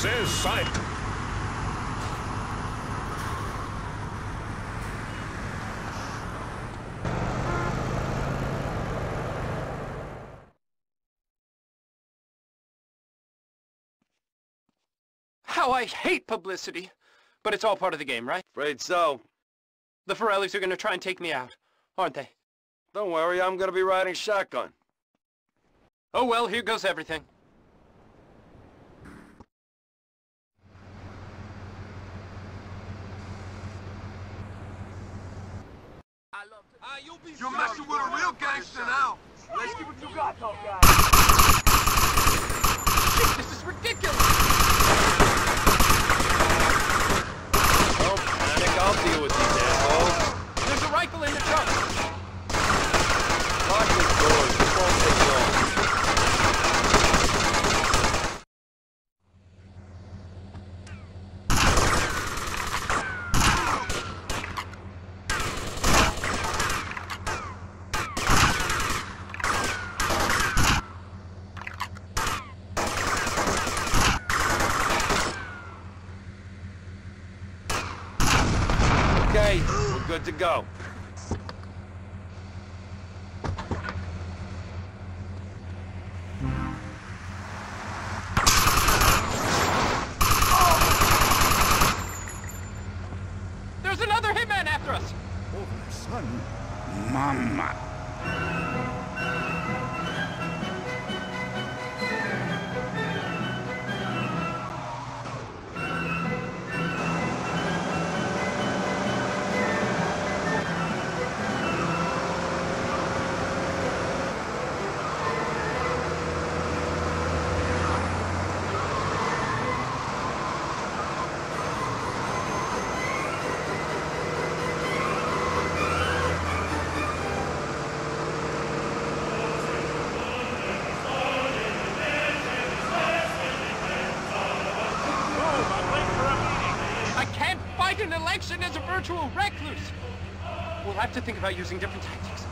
says Simon. How I hate publicity. But it's all part of the game, right? Afraid so. The Forellis are gonna try and take me out, aren't they? Don't worry, I'm gonna be riding shotgun. Oh well, here goes everything. You're messing with a real gangster now. Let's see what you got, tough guy. Shit, this is ridiculous! Oh, Don't panic, I'll deal with these assholes. There's a rifle in the trunk! Lock the doors, this won't take long. Okay, we're good to go. There's another hitman after us! Oh, my son. Mama. Action as a virtual recluse. We'll have to think about using different tactics.